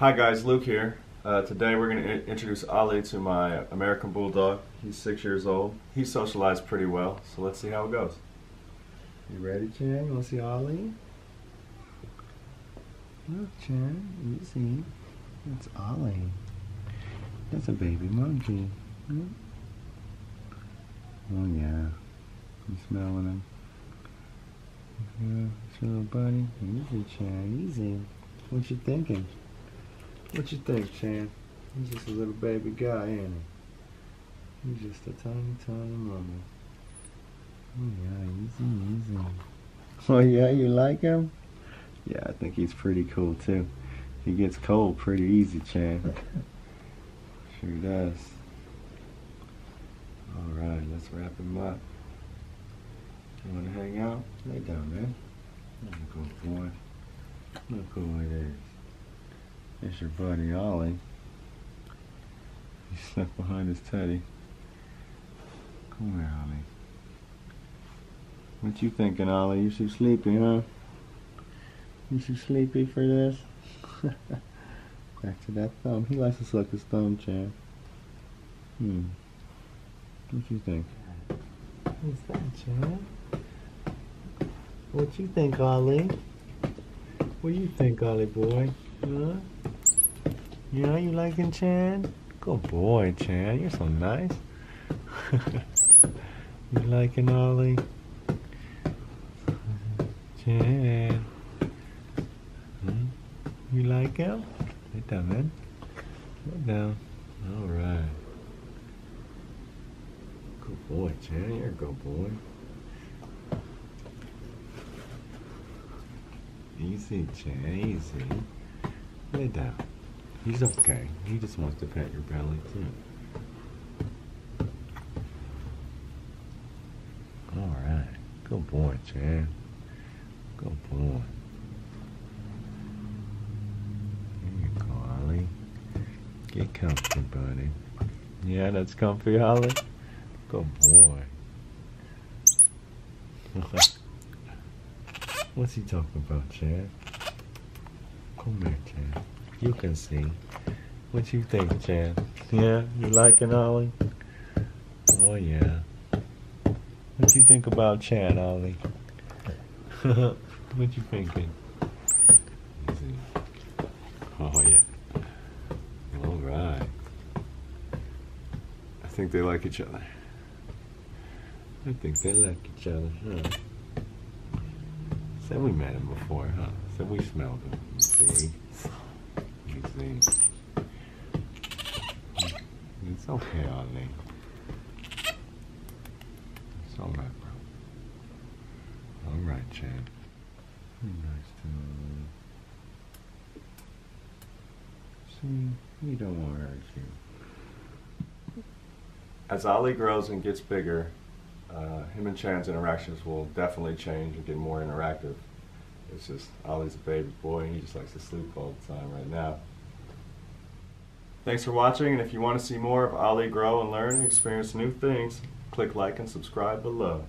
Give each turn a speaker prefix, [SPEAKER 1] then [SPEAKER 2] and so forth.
[SPEAKER 1] Hi guys, Luke here. Uh, today we're going to introduce Ollie to my American Bulldog. He's six years old. He socialized pretty well, so let's see how it goes.
[SPEAKER 2] You ready, Chan? You want to see Ollie? Look, Chan, you see. That's Ollie. That's a baby monkey. Oh, yeah. You smelling him? Yeah, it's your little buddy. Easy, Chan, easy. What you thinking? What you think, Chan? He's just a little baby guy, ain't he? He's just a tiny, tiny moment. Oh yeah, easy, easy. Oh yeah, you like him? Yeah, I think he's pretty cool too. He gets cold pretty easy, Chan. sure does. Alright, let's wrap him up. You wanna hang out? Lay down, man. There you go, boy. Look who it is. It's your buddy Ollie. He stuck behind his teddy. Come here, Ollie. What you thinking, Ollie? You too sleepy, huh? You too sleepy for this? Back to that thumb. He likes to suck his thumb, Chan. Hmm. What you think? What's that, Chan? What you think, Ollie? What you think, Ollie boy? Huh? Yeah, you liking Chan? Good boy, Chan. You're so nice. you liking Ollie? Chan. Hmm? You like him? Lay down, man. Lay down. All right. Good boy, Chan. You're a good boy. Easy, Chan. Easy. Lay down. He's okay. He just wants to pet your belly, too. All right. Good boy, Chan. Good boy. There you. Get comfy, buddy. Yeah, that's comfy, Ollie. Good boy. What's he talking about, Chan? Come here, Chan. You can see. What you think, Chan? Yeah, you liking Ollie? Oh yeah. What you think about Chan, Ollie? what you thinking? Oh yeah. All right.
[SPEAKER 1] I think they like each other.
[SPEAKER 2] I think they like each other, huh? Said we met him before, huh? Said we smelled him. See? You see? It's okay, Ollie. It's alright, bro. Alright, Chan. Nice to See, we don't want to hurt you.
[SPEAKER 1] As Ollie grows and gets bigger, uh, him and Chan's interactions will definitely change and get more interactive. It's just Ollie's a baby boy and he just likes to sleep all the time right now. Thanks for watching and if you want to see more of Ollie grow and learn and experience new things, click like and subscribe below.